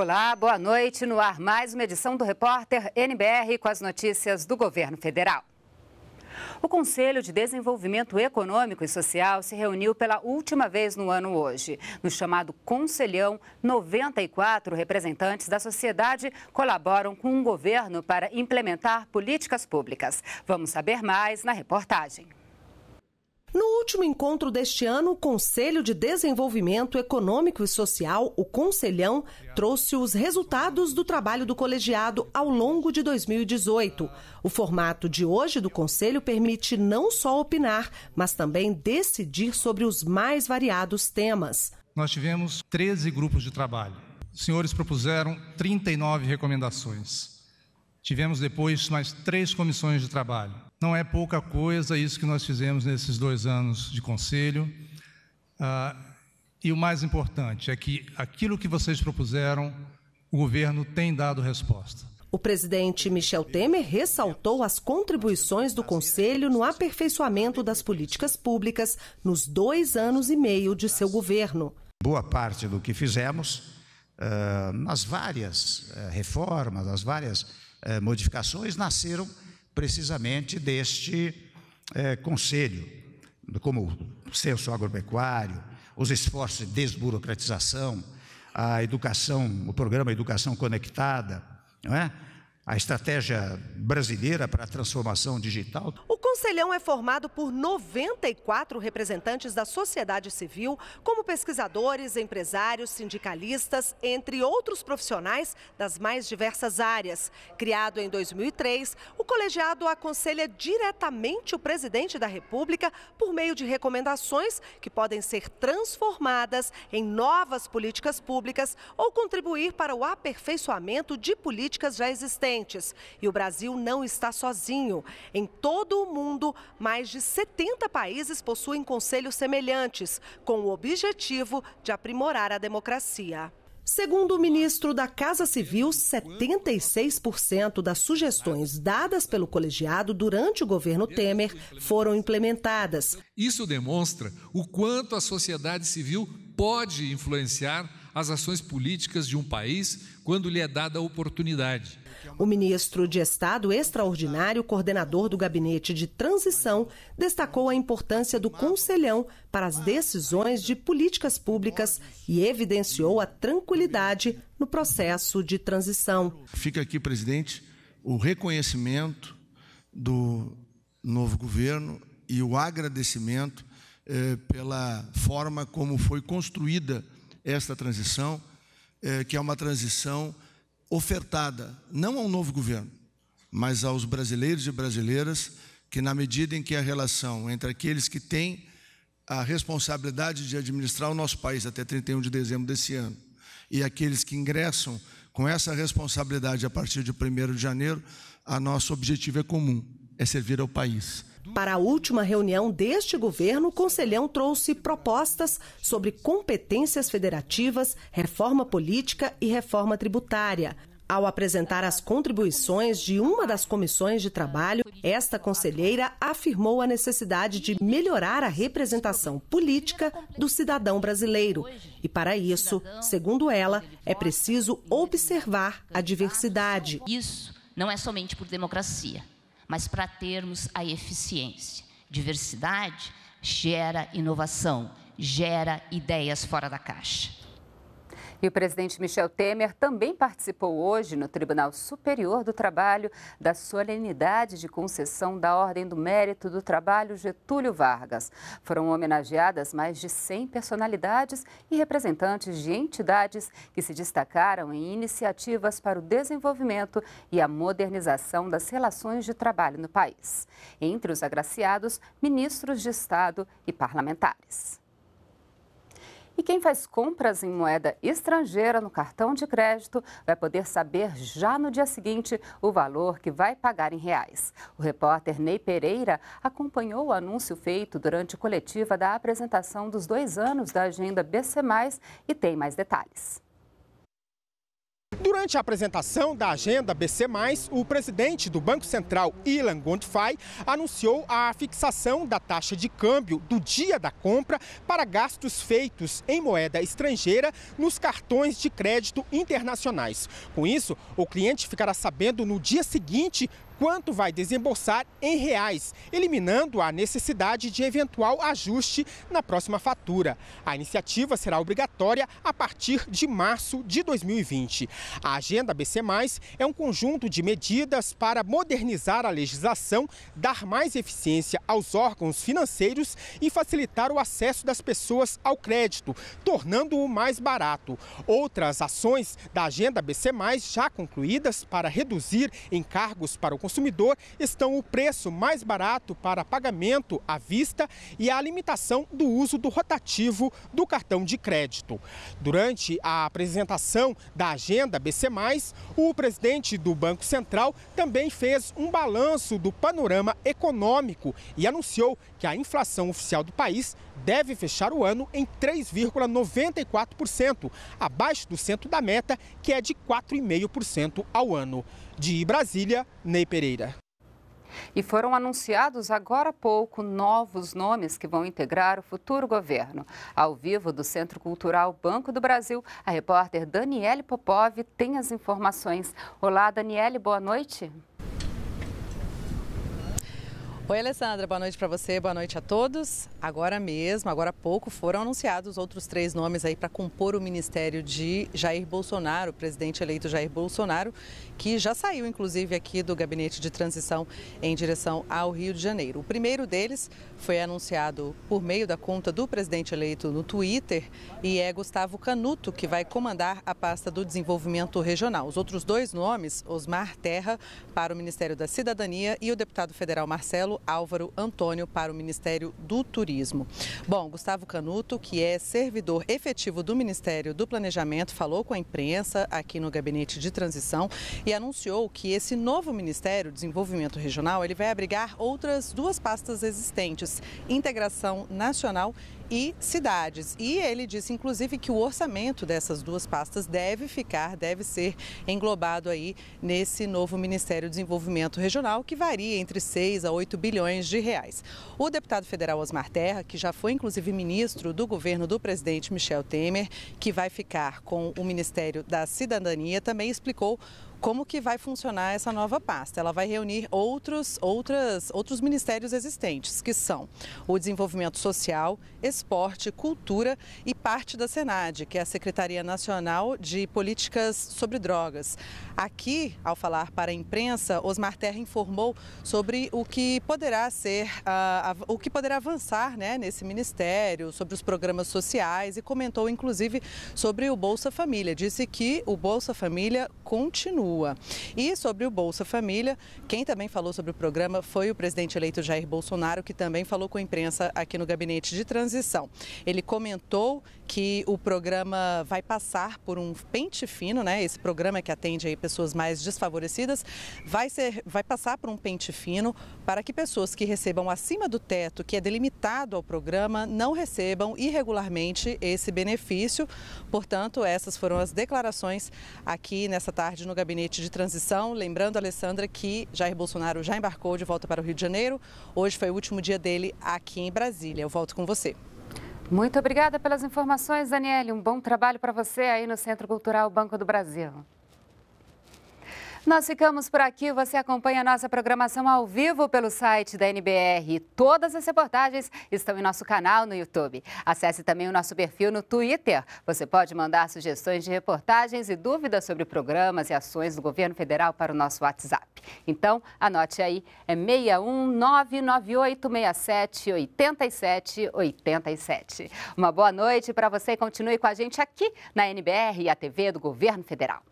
Olá, boa noite. No ar, mais uma edição do Repórter NBR com as notícias do governo federal. O Conselho de Desenvolvimento Econômico e Social se reuniu pela última vez no ano hoje. No chamado Conselhão, 94 representantes da sociedade colaboram com o governo para implementar políticas públicas. Vamos saber mais na reportagem. No último encontro deste ano, o Conselho de Desenvolvimento Econômico e Social, o Conselhão, trouxe os resultados do trabalho do colegiado ao longo de 2018. O formato de hoje do Conselho permite não só opinar, mas também decidir sobre os mais variados temas. Nós tivemos 13 grupos de trabalho. Os senhores propuseram 39 recomendações. Tivemos depois mais três comissões de trabalho. Não é pouca coisa isso que nós fizemos nesses dois anos de conselho. Ah, e o mais importante é que aquilo que vocês propuseram, o governo tem dado resposta. O presidente Michel Temer ressaltou as contribuições do Conselho no aperfeiçoamento das políticas públicas nos dois anos e meio de seu governo. Boa parte do que fizemos, uh, nas várias uh, reformas, as várias uh, modificações, nasceram precisamente deste é, conselho, como o censo agropecuário, os esforços de desburocratização, a educação, o programa Educação Conectada, não é? a estratégia brasileira para a transformação digital. O Conselhão é formado por 94 representantes da sociedade civil, como pesquisadores, empresários, sindicalistas, entre outros profissionais das mais diversas áreas. Criado em 2003, o colegiado aconselha diretamente o presidente da República por meio de recomendações que podem ser transformadas em novas políticas públicas ou contribuir para o aperfeiçoamento de políticas já existentes. E o Brasil não está sozinho. Em todo o mundo, mais de 70 países possuem conselhos semelhantes, com o objetivo de aprimorar a democracia. Segundo o ministro da Casa Civil, 76% das sugestões dadas pelo colegiado durante o governo Temer foram implementadas. Isso demonstra o quanto a sociedade civil pode influenciar as ações políticas de um país quando lhe é dada a oportunidade. O ministro de Estado extraordinário, coordenador do Gabinete de Transição, destacou a importância do Conselhão para as decisões de políticas públicas e evidenciou a tranquilidade no processo de transição. Fica aqui, presidente, o reconhecimento do novo governo e o agradecimento eh, pela forma como foi construída esta transição, eh, que é uma transição ofertada não ao novo governo, mas aos brasileiros e brasileiras que, na medida em que a relação entre aqueles que têm a responsabilidade de administrar o nosso país até 31 de dezembro desse ano e aqueles que ingressam com essa responsabilidade a partir de 1 de janeiro, a nosso objetivo é comum, é servir ao país. Para a última reunião deste governo, o Conselhão trouxe propostas sobre competências federativas, reforma política e reforma tributária. Ao apresentar as contribuições de uma das comissões de trabalho, esta conselheira afirmou a necessidade de melhorar a representação política do cidadão brasileiro. E para isso, segundo ela, é preciso observar a diversidade. Isso não é somente por democracia mas para termos a eficiência. Diversidade gera inovação, gera ideias fora da caixa. E o presidente Michel Temer também participou hoje no Tribunal Superior do Trabalho da solenidade de concessão da Ordem do Mérito do Trabalho Getúlio Vargas. Foram homenageadas mais de 100 personalidades e representantes de entidades que se destacaram em iniciativas para o desenvolvimento e a modernização das relações de trabalho no país. Entre os agraciados, ministros de Estado e parlamentares. E quem faz compras em moeda estrangeira no cartão de crédito vai poder saber já no dia seguinte o valor que vai pagar em reais. O repórter Ney Pereira acompanhou o anúncio feito durante a coletiva da apresentação dos dois anos da agenda BC, e tem mais detalhes. Durante a apresentação da agenda BC+, o presidente do Banco Central, Ilan Gondfai, anunciou a fixação da taxa de câmbio do dia da compra para gastos feitos em moeda estrangeira nos cartões de crédito internacionais. Com isso, o cliente ficará sabendo no dia seguinte quanto vai desembolsar em reais, eliminando a necessidade de eventual ajuste na próxima fatura. A iniciativa será obrigatória a partir de março de 2020. A Agenda BC+, é um conjunto de medidas para modernizar a legislação, dar mais eficiência aos órgãos financeiros e facilitar o acesso das pessoas ao crédito, tornando-o mais barato. Outras ações da Agenda BC+, já concluídas para reduzir encargos para o consumidor consumidor estão o preço mais barato para pagamento à vista e a limitação do uso do rotativo do cartão de crédito. Durante a apresentação da agenda BC, o presidente do Banco Central também fez um balanço do panorama econômico e anunciou que a inflação oficial do país deve fechar o ano em 3,94%, abaixo do centro da meta, que é de 4,5% ao ano. De Brasília, Ney Pereira. E foram anunciados agora há pouco novos nomes que vão integrar o futuro governo. Ao vivo do Centro Cultural Banco do Brasil, a repórter Daniele Popov tem as informações. Olá, Daniele, boa noite. Oi, Alessandra, boa noite para você, boa noite a todos. Agora mesmo, agora há pouco, foram anunciados outros três nomes aí para compor o ministério de Jair Bolsonaro, o presidente eleito Jair Bolsonaro, que já saiu, inclusive, aqui do gabinete de transição em direção ao Rio de Janeiro. O primeiro deles foi anunciado por meio da conta do presidente eleito no Twitter e é Gustavo Canuto, que vai comandar a pasta do desenvolvimento regional. Os outros dois nomes, Osmar Terra para o Ministério da Cidadania e o deputado federal Marcelo Álvaro Antônio para o Ministério do Turismo. Bom, Gustavo Canuto, que é servidor efetivo do Ministério do Planejamento, falou com a imprensa aqui no gabinete de transição e anunciou que esse novo Ministério, Desenvolvimento Regional, ele vai abrigar outras duas pastas existentes: Integração Nacional e cidades. E ele disse, inclusive, que o orçamento dessas duas pastas deve ficar, deve ser englobado aí nesse novo Ministério do Desenvolvimento Regional, que varia entre 6 a 8 bilhões de reais. O deputado federal Osmar Terra, que já foi inclusive ministro do governo do presidente Michel Temer, que vai ficar com o Ministério da Cidadania, também explicou como que vai funcionar essa nova pasta. Ela vai reunir outros, outras, outros ministérios existentes, que são o Desenvolvimento Social, Esporte, Cultura e parte da Senad, que é a Secretaria Nacional de Políticas sobre Drogas. Aqui, ao falar para a imprensa, Osmar Terra informou sobre o que poderá ser, uh, o que poderá avançar né, nesse ministério, sobre os programas sociais e comentou, inclusive, sobre o Bolsa Família. Disse que o Bolsa Família continua continua. E sobre o Bolsa Família, quem também falou sobre o programa foi o presidente eleito Jair Bolsonaro, que também falou com a imprensa aqui no gabinete de transição. Ele comentou que o programa vai passar por um pente fino, né? Esse programa que atende aí pessoas mais desfavorecidas vai ser, vai passar por um pente fino para que pessoas que recebam acima do teto que é delimitado ao programa não recebam irregularmente esse benefício. Portanto, essas foram as declarações aqui nessa tarde no gabinete gabinete de transição. Lembrando, Alessandra, que Jair Bolsonaro já embarcou de volta para o Rio de Janeiro. Hoje foi o último dia dele aqui em Brasília. Eu volto com você. Muito obrigada pelas informações, Daniele. Um bom trabalho para você aí no Centro Cultural Banco do Brasil. Nós ficamos por aqui. Você acompanha nossa programação ao vivo pelo site da NBR. Todas as reportagens estão em nosso canal no YouTube. Acesse também o nosso perfil no Twitter. Você pode mandar sugestões de reportagens e dúvidas sobre programas e ações do governo federal para o nosso WhatsApp. Então, anote aí, é 61998678787. Uma boa noite para você e continue com a gente aqui na NBR e a TV do Governo Federal.